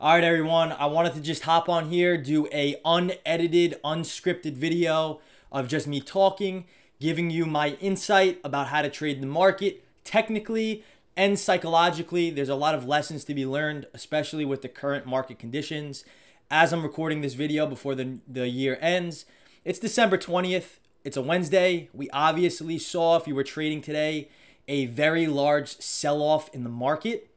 All right, everyone. I wanted to just hop on here, do a unedited, unscripted video of just me talking, giving you my insight about how to trade the market technically and psychologically. There's a lot of lessons to be learned, especially with the current market conditions. As I'm recording this video before the, the year ends, it's December 20th. It's a Wednesday. We obviously saw, if you were trading today, a very large sell off in the market.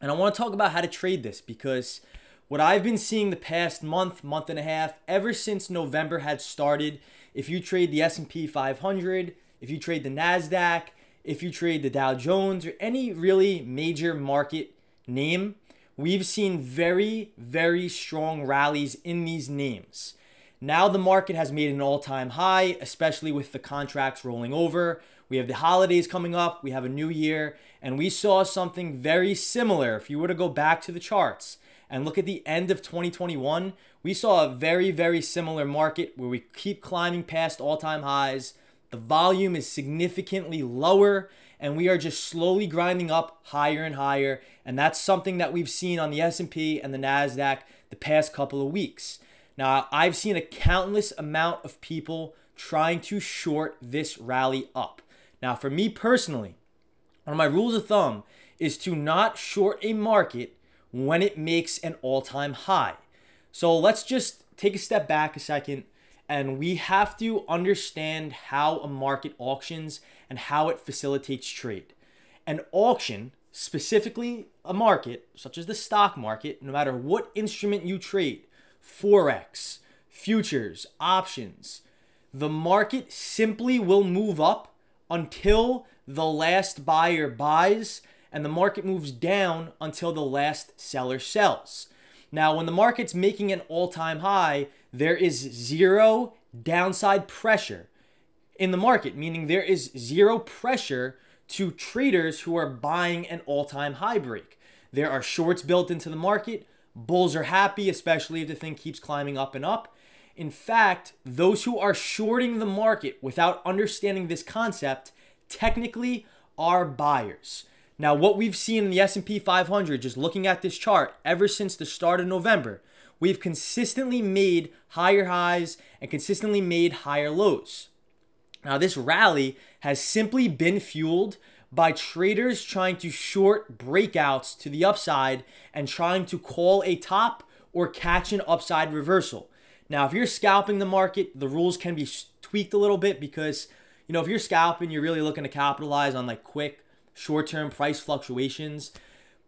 And I want to talk about how to trade this because what I've been seeing the past month, month and a half, ever since November had started, if you trade the S&P 500, if you trade the Nasdaq, if you trade the Dow Jones or any really major market name, we've seen very very strong rallies in these names. Now the market has made an all-time high, especially with the contracts rolling over. We have the holidays coming up, we have a new year, and we saw something very similar. If you were to go back to the charts and look at the end of 2021, we saw a very, very similar market where we keep climbing past all time highs. The volume is significantly lower, and we are just slowly grinding up higher and higher. And that's something that we've seen on the S&P and the Nasdaq the past couple of weeks. Now, I've seen a countless amount of people trying to short this rally up. Now, for me personally, one of my rules of thumb is to not short a market when it makes an all time high. So let's just take a step back a second and we have to understand how a market auctions and how it facilitates trade. An auction, specifically a market such as the stock market, no matter what instrument you trade, forex, futures, options, the market simply will move up until the last buyer buys and the market moves down until the last seller sells. Now, when the market's making an all time high, there is zero downside pressure in the market, meaning there is zero pressure to traders who are buying an all time high break. There are shorts built into the market. Bulls are happy, especially if the thing keeps climbing up and up. In fact, those who are shorting the market without understanding this concept technically are buyers. Now, what we've seen in the S&P 500 just looking at this chart ever since the start of November, we've consistently made higher highs and consistently made higher lows. Now, this rally has simply been fueled by traders trying to short breakouts to the upside and trying to call a top or catch an upside reversal. Now, if you're scalping the market, the rules can be tweaked a little bit because, you know, if you're scalping, you're really looking to capitalize on like quick, short term price fluctuations.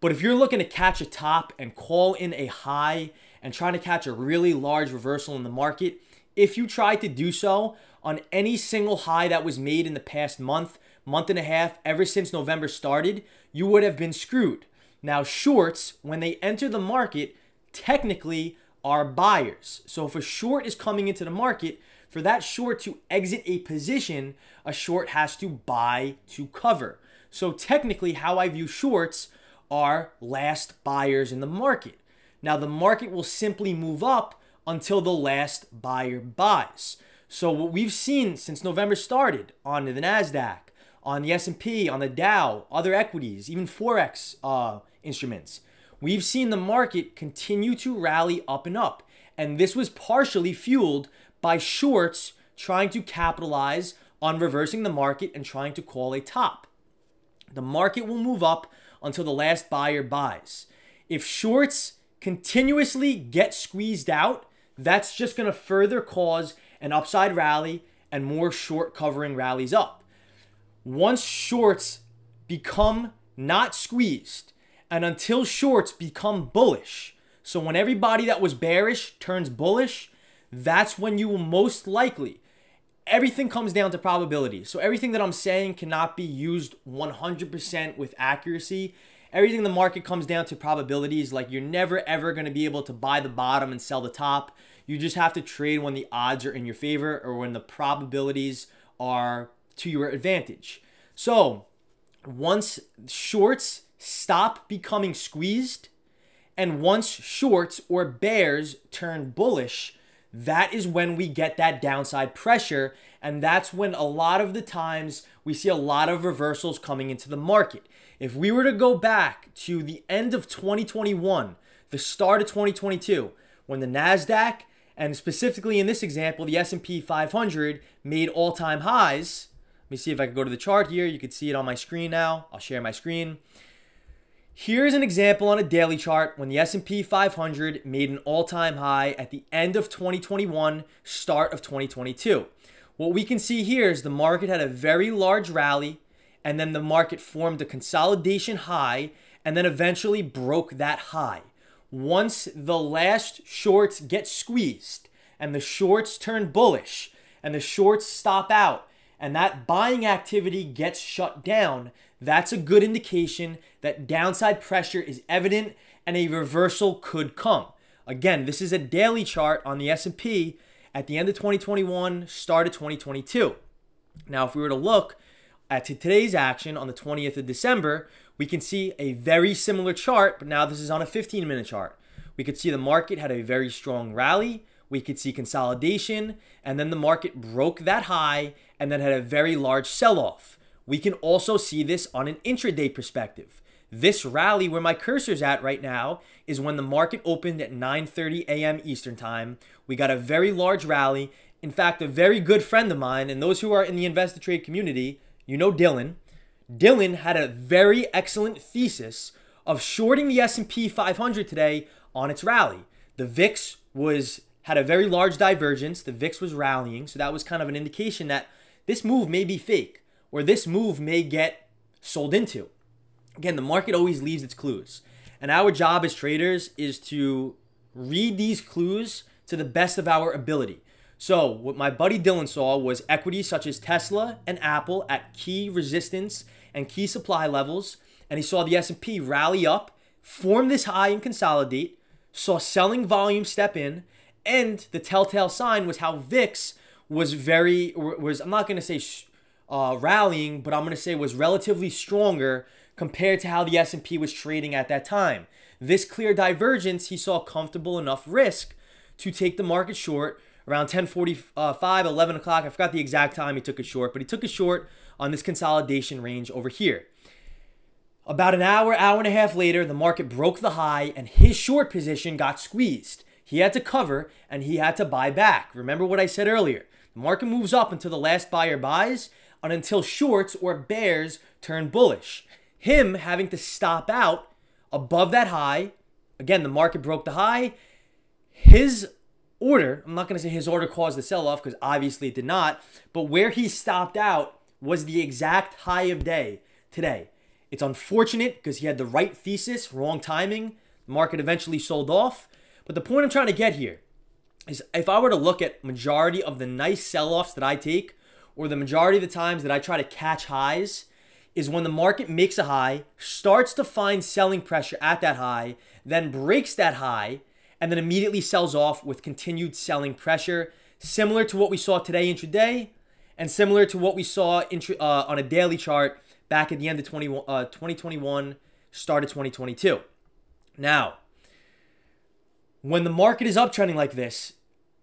But if you're looking to catch a top and call in a high and trying to catch a really large reversal in the market, if you try to do so on any single high that was made in the past month, month and a half, ever since November started, you would have been screwed. Now, shorts, when they enter the market, technically are buyers. So if a short is coming into the market, for that short to exit a position, a short has to buy to cover. So technically, how I view shorts are last buyers in the market. Now, the market will simply move up until the last buyer buys. So what we've seen since November started on the Nasdaq, on the S&P, on the Dow, other equities, even forex uh, instruments, we've seen the market continue to rally up and up. And this was partially fueled by shorts trying to capitalize on reversing the market and trying to call a top. The market will move up until the last buyer buys. If shorts continuously get squeezed out, that's just going to further cause an upside rally and more short covering rallies up. Once shorts become not squeezed, and until shorts become bullish. So when everybody that was bearish turns bullish, that's when you will most likely everything comes down to probability. So everything that I'm saying cannot be used 100% with accuracy. Everything in the market comes down to probabilities. Like you're never ever going to be able to buy the bottom and sell the top. You just have to trade when the odds are in your favor or when the probabilities are to your advantage. So once shorts stop becoming squeezed. And once shorts or bears turn bullish, that is when we get that downside pressure. And that's when a lot of the times we see a lot of reversals coming into the market. If we were to go back to the end of 2021, the start of 2022 when the Nasdaq and specifically in this example, the S&P 500 made all-time highs. Let me see if I can go to the chart here. You can see it on my screen now. I'll share my screen. Here's an example on a daily chart when the S&P 500 made an all-time high at the end of 2021, start of 2022. What we can see here is the market had a very large rally and then the market formed a consolidation high and then eventually broke that high. Once the last shorts get squeezed and the shorts turn bullish and the shorts stop out and that buying activity gets shut down, that's a good indication that downside pressure is evident and a reversal could come. Again, this is a daily chart on the S&P at the end of 2021, start of 2022. Now, if we were to look at today's action on the 20th of December, we can see a very similar chart, but now this is on a 15 minute chart. We could see the market had a very strong rally. We could see consolidation, and then the market broke that high and then had a very large sell off. We can also see this on an intraday perspective. This rally where my cursor's at right now is when the market opened at 9:30 a.m. Eastern Time. We got a very large rally. In fact, a very good friend of mine and those who are in the InvestiTrade community, you know Dylan. Dylan had a very excellent thesis of shorting the S&P 500 today on its rally. The VIX was had a very large divergence. The VIX was rallying, so that was kind of an indication that this move may be fake or this move may get sold into. Again, the market always leaves its clues. And our job as traders is to read these clues to the best of our ability. So, what my buddy Dylan saw was equities such as Tesla and Apple at key resistance and key supply levels, and he saw the S&P rally up, form this high and consolidate, saw selling volume step in, and the telltale sign was how VIX was very was I'm not going to say uh, rallying, but I'm going to say was relatively stronger compared to how the S&P was trading at that time. This clear divergence, he saw comfortable enough risk to take the market short around 10:45, 11 o'clock. I forgot the exact time he took it short, but he took it short on this consolidation range over here. About an hour, hour and a half later, the market broke the high and his short position got squeezed. He had to cover and he had to buy back. Remember what I said earlier. The market moves up until the last buyer buys and until shorts or bears turn bullish him having to stop out above that high. Again, the market broke the high. His order, I'm not going to say his order caused the sell off because obviously it did not, but where he stopped out was the exact high of day today. It's unfortunate because he had the right thesis, wrong timing. The market eventually sold off. But the point I'm trying to get here is if I were to look at majority of the nice sell-offs that I take or the majority of the times that I try to catch highs, is when the market makes a high, starts to find selling pressure at that high, then breaks that high, and then immediately sells off with continued selling pressure, similar to what we saw today intraday, and similar to what we saw intra, uh, on a daily chart back at the end of 20, uh, 2021, start of 2022. Now, when the market is uptrending like this,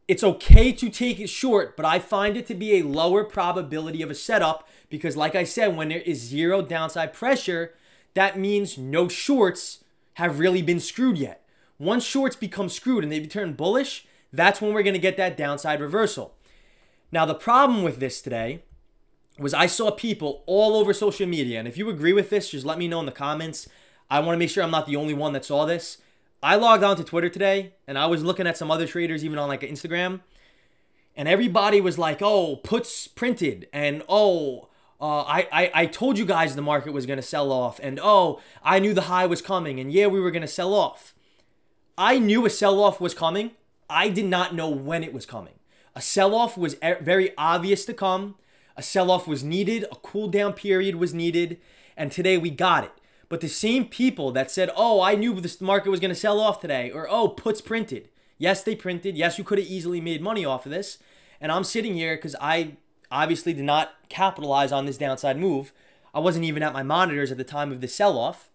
it's okay to take it short, but I find it to be a lower probability of a setup because, like I said, when there is zero downside pressure, that means no shorts have really been screwed yet. Once shorts become screwed and they turn bullish, that's when we're going to get that downside reversal. Now, the problem with this today was I saw people all over social media, and if you agree with this, just let me know in the comments. I want to make sure I'm not the only one that saw this. I logged on to Twitter today and I was looking at some other traders, even on like Instagram, and everybody was like, oh, puts printed, and oh, uh, I, I, I told you guys the market was going to sell off, and oh, I knew the high was coming, and yeah, we were going to sell off. I knew a sell off was coming. I did not know when it was coming. A sell off was very obvious to come. A sell off was needed. A cool down period was needed. And today we got it. But the same people that said, oh, I knew this market was going to sell off today, or oh, puts printed. Yes, they printed. Yes, you could have easily made money off of this. And I'm sitting here because I obviously did not capitalize on this downside move. I wasn't even at my monitors at the time of the sell off.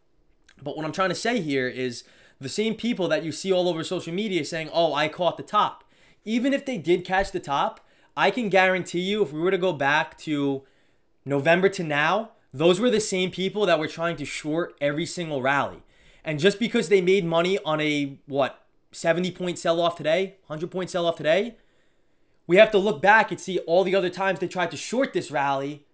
But what I'm trying to say here is the same people that you see all over social media saying, oh, I caught the top. Even if they did catch the top, I can guarantee you if we were to go back to November to now, those were the same people that were trying to short every single rally. And just because they made money on a, what, 70 point sell off today, 100 point sell off today, we have to look back and see all the other times they tried to short this rally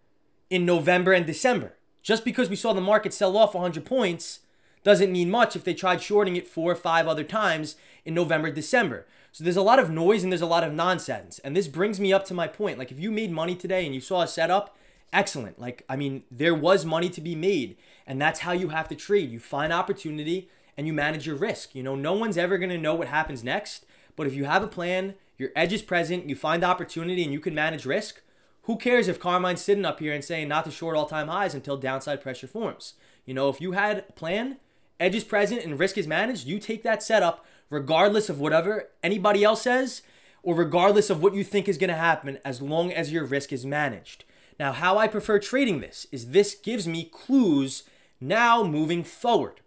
in November and December. Just because we saw the market sell off 100 points doesn't mean much if they tried shorting it four or five other times in November, December. So there's a lot of noise and there's a lot of nonsense. And this brings me up to my point. Like if you made money today and you saw a setup, excellent. Like, I mean, there was money to be made. And that's how you have to trade. You find opportunity and you manage your risk. You know, no one's ever going to know what happens next. But if you have a plan, your edge is present, you find opportunity, and you can manage risk, who cares if Carmine's sitting up here and saying not to short all time highs until downside pressure forms? You know, if you had a plan, edge is present, and risk is managed, you take that setup regardless of whatever anybody else says or regardless of what you think is going to happen as long as your risk is managed. Now, how I prefer trading this is this gives me clues now moving forward.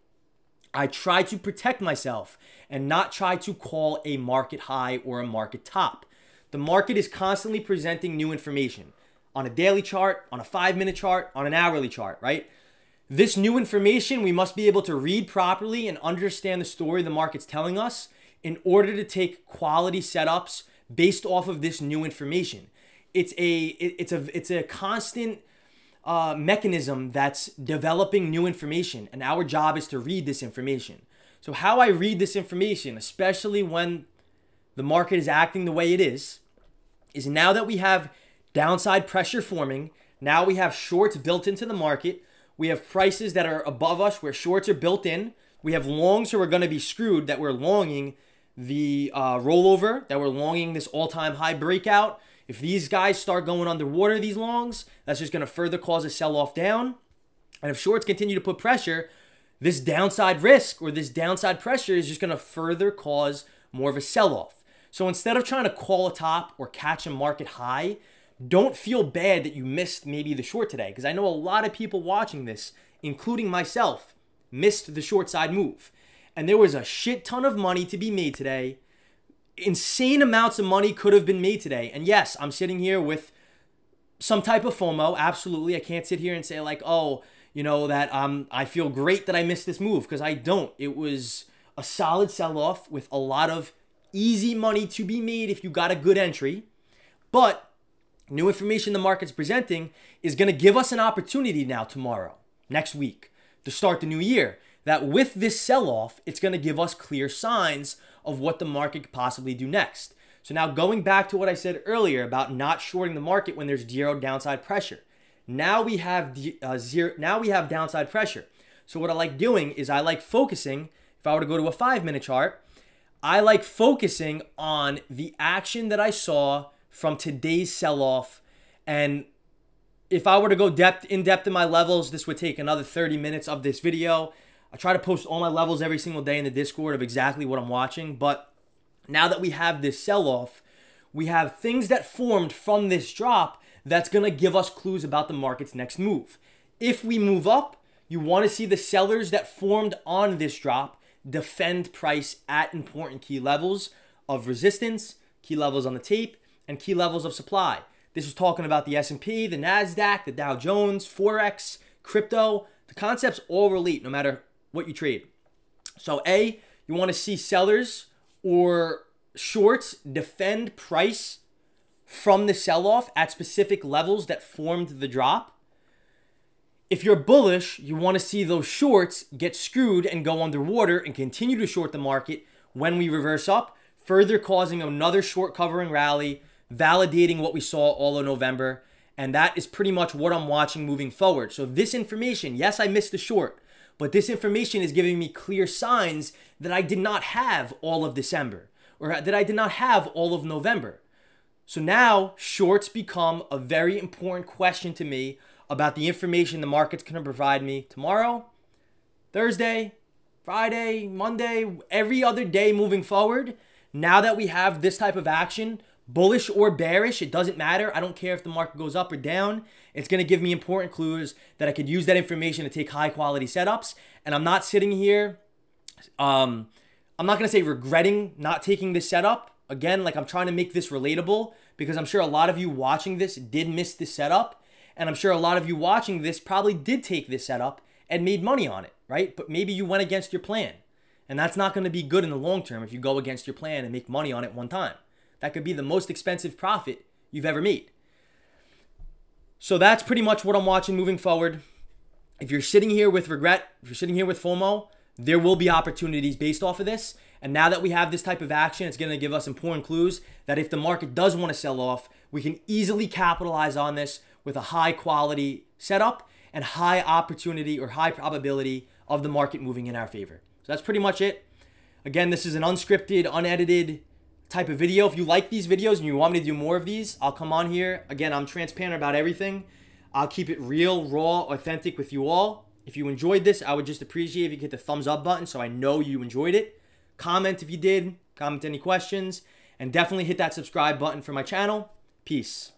I try to protect myself and not try to call a market high or a market top. The market is constantly presenting new information on a daily chart, on a five minute chart, on an hourly chart, right? This new information we must be able to read properly and understand the story the market's telling us in order to take quality setups based off of this new information. It's a it's a it's a constant uh, mechanism that's developing new information, and our job is to read this information. So, how I read this information, especially when the market is acting the way it is, is now that we have downside pressure forming, now we have shorts built into the market, we have prices that are above us where shorts are built in, we have longs who are going to be screwed that we're longing the uh, rollover, that we're longing this all time high breakout. If these guys start going underwater, these longs, that's just going to further cause a sell off down. And if shorts continue to put pressure, this downside risk or this downside pressure is just going to further cause more of a sell off. So instead of trying to call a top or catch a market high, don't feel bad that you missed maybe the short today because I know a lot of people watching this, including myself, missed the short side move. And there was a shit ton of money to be made today. Insane amounts of money could have been made today. And yes, I'm sitting here with some type of FOMO. Absolutely. I can't sit here and say, like, oh, you know, that um, I feel great that I missed this move because I don't. It was a solid sell off with a lot of easy money to be made if you got a good entry. But new information the market's presenting is going to give us an opportunity now, tomorrow, next week, to start the new year. That with this sell off, it's going to give us clear signs of what the market could possibly do next. So, now going back to what I said earlier about not shorting the market when there's zero downside pressure. Now we have uh, zero. Now we have downside pressure. So what I like doing is I like focusing. If I were to go to a five minute chart, I like focusing on the action that I saw from today's sell off. And if I were to go depth in depth in my levels, this would take another 30 minutes of this video. I try to post all my levels every single day in the Discord of exactly what I'm watching. But now that we have this sell off, we have things that formed from this drop that's going to give us clues about the market's next move. If we move up, you want to see the sellers that formed on this drop defend price at important key levels of resistance, key levels on the tape, and key levels of supply. This is talking about the S&P, the Nasdaq, the Dow Jones, forex, crypto. The concepts all relate no matter what you trade. So A, you want to see sellers or shorts defend price from the sell off at specific levels that formed the drop. If you're bullish, you want to see those shorts get screwed and go underwater and continue to short the market when we reverse up, further causing another short covering rally, validating what we saw all of November. And that is pretty much what I'm watching moving forward. So, this information, yes, I missed the short, but this information is giving me clear signs that I did not have all of December or that I did not have all of November. So now shorts become a very important question to me about the information the market's going to provide me tomorrow, Thursday, Friday, Monday, every other day moving forward. Now that we have this type of action, bullish or bearish, it doesn't matter. I don't care if the market goes up or down. It's going to give me important clues that I could use that information to take high quality setups. And I'm not sitting here, um, I'm not going to say regretting not taking this setup again, like I'm trying to make this relatable because I'm sure a lot of you watching this did miss this setup. And I'm sure a lot of you watching this probably did take this setup and made money on it. right? But maybe you went against your plan. And that's not going to be good in the long term if you go against your plan and make money on it one time. That could be the most expensive profit you've ever made. So that's pretty much what I'm watching moving forward. If you're sitting here with regret, if you're sitting here with FOMO, there will be opportunities based off of this. And now that we have this type of action, it's going to give us important clues that if the market does want to sell off, we can easily capitalize on this with a high quality setup and high opportunity or high probability of the market moving in our favor. So that's pretty much it. Again, this is an unscripted, unedited type of video. If you like these videos and you want me to do more of these, I'll come on here. Again, I'm transparent about everything. I'll keep it real, raw, authentic with you all. If you enjoyed this, I would just appreciate if you hit the thumbs up button so I know you enjoyed it. Comment if you did, comment any questions, and definitely hit that subscribe button for my channel. Peace.